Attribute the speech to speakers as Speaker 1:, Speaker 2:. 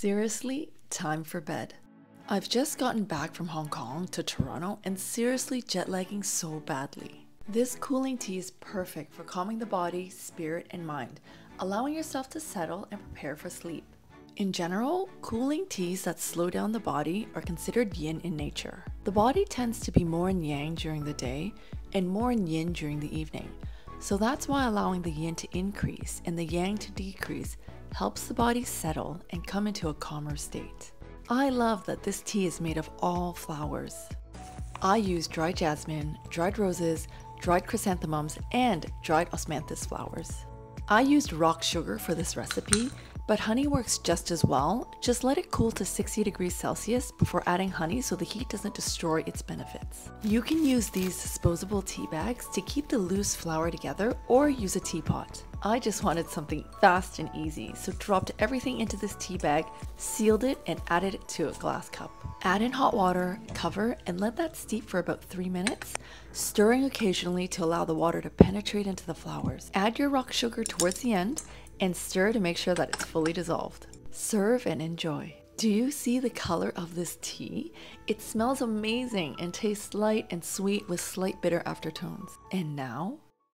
Speaker 1: Seriously, time for bed. I've just gotten back from Hong Kong to Toronto and seriously jet lagging so badly. This cooling tea is perfect for calming the body, spirit, and mind, allowing yourself to settle and prepare for sleep. In general, cooling teas that slow down the body are considered yin in nature. The body tends to be more in yang during the day and more in yin during the evening. So that's why allowing the yin to increase and the yang to decrease helps the body settle and come into a calmer state. I love that this tea is made of all flowers. I use dried jasmine, dried roses, dried chrysanthemums, and dried osmanthus flowers. I used rock sugar for this recipe, but honey works just as well. Just let it cool to 60 degrees Celsius before adding honey so the heat doesn't destroy its benefits. You can use these disposable tea bags to keep the loose flower together or use a teapot. I just wanted something fast and easy, so dropped everything into this tea bag, sealed it, and added it to a glass cup. Add in hot water, cover, and let that steep for about 3 minutes, stirring occasionally to allow the water to penetrate into the flowers. Add your rock sugar towards the end and stir to make sure that it's fully dissolved. Serve and enjoy. Do you see the color of this tea? It smells amazing and tastes light and sweet with slight bitter aftertones. And now,